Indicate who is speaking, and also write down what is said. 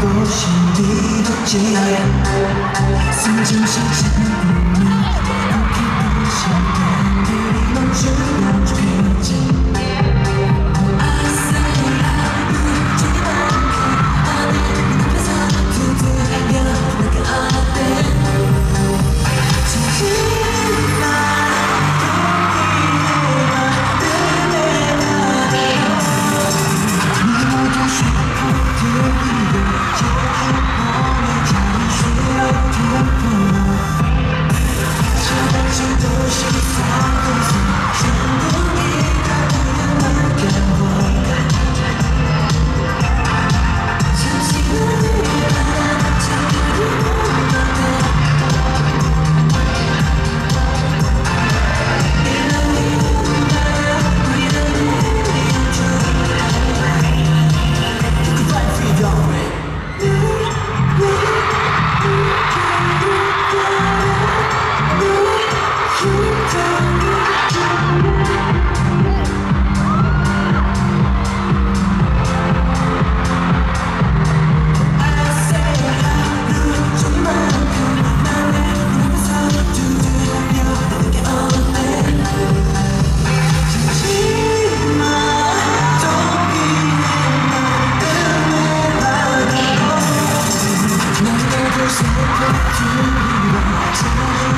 Speaker 1: 多心底的结，曾经是真的你，
Speaker 2: 멈춰